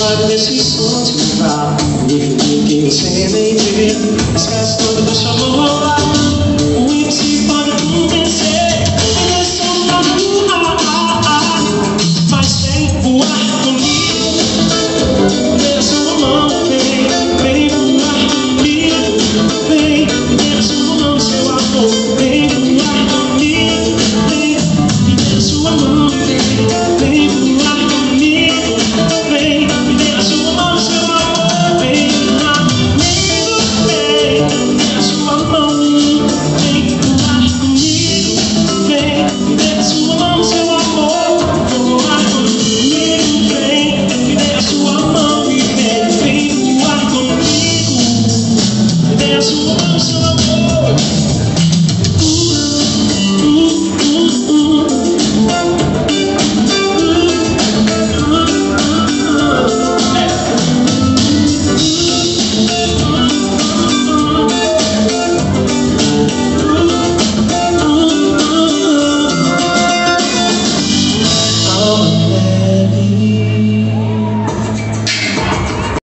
life is responsible. If you think you Oh.